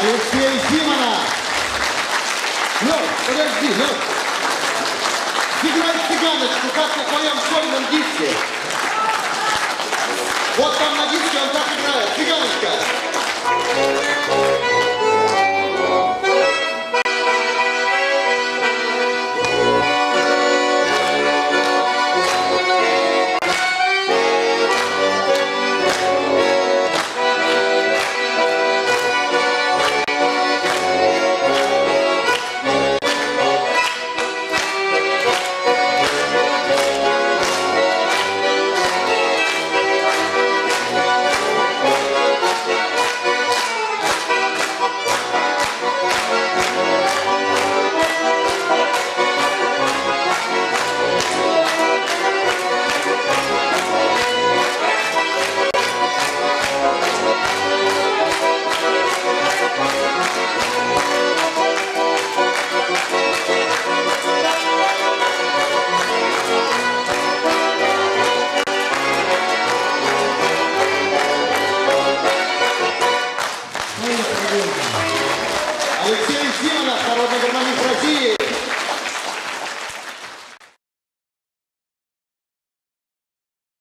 Алексей Симонов. Ну, подожди, ну. Сыграй цыганочку, как на твоем сольном Алексей Зимонов, народный гармонист.